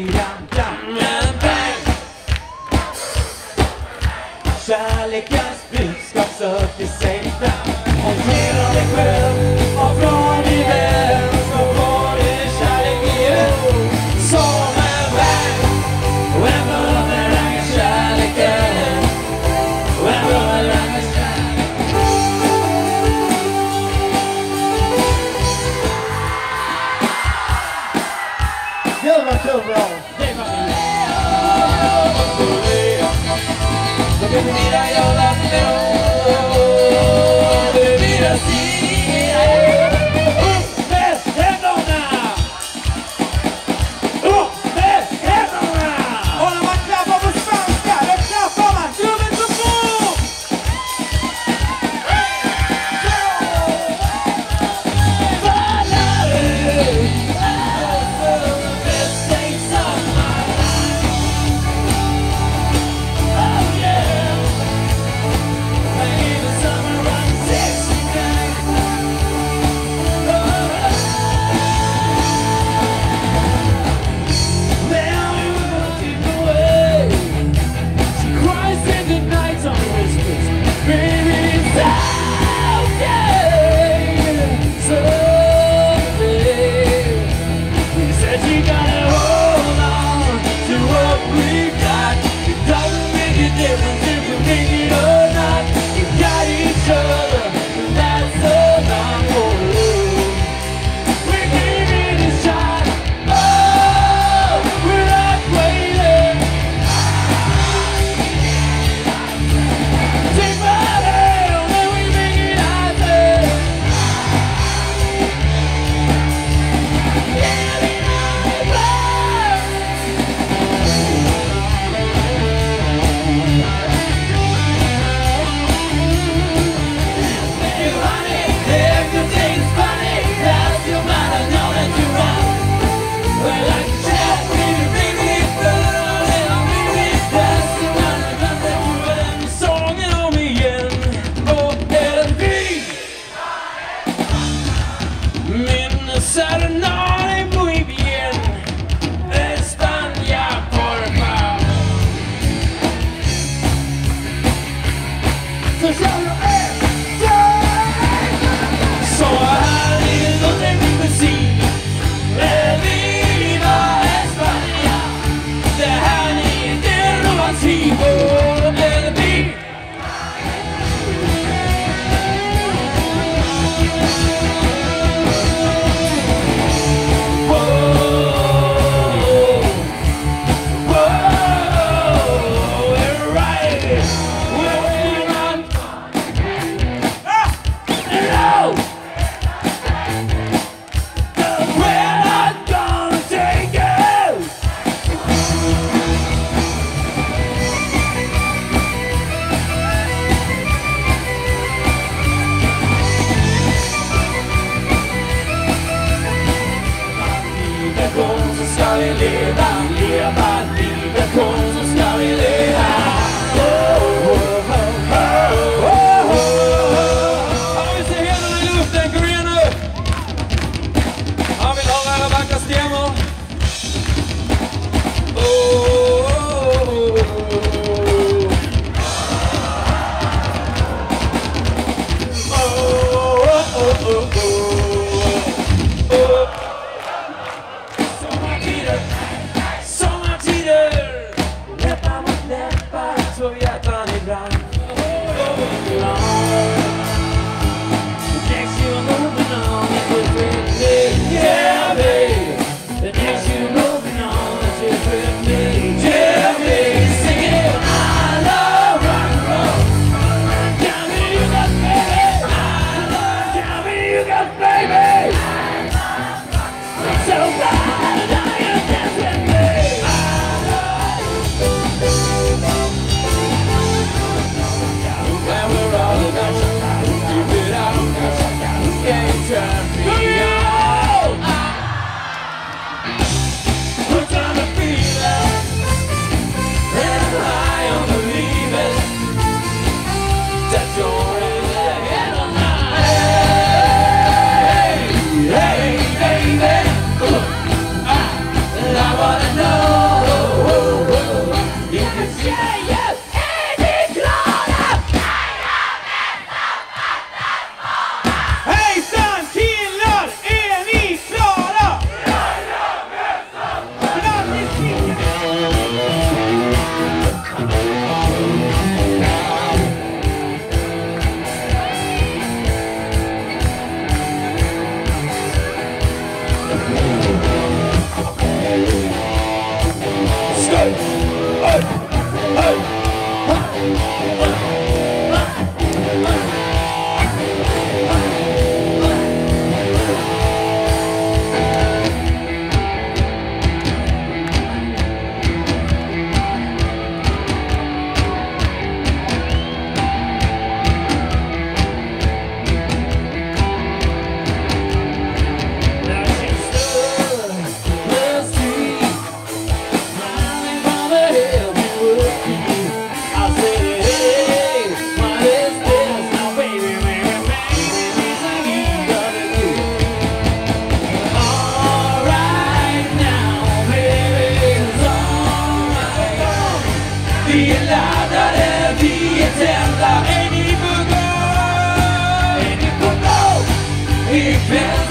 Yeah. Que mira yo Yeah.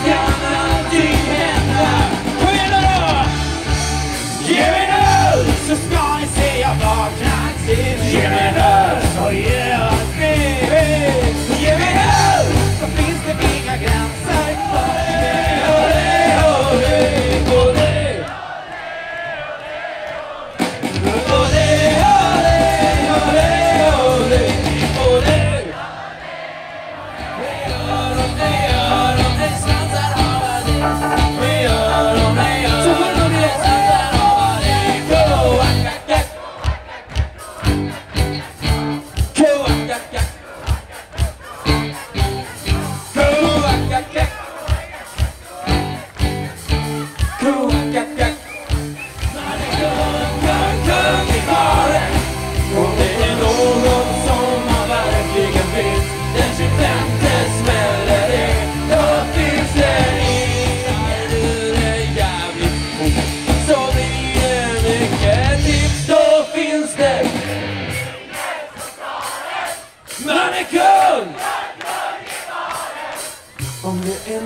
Om det är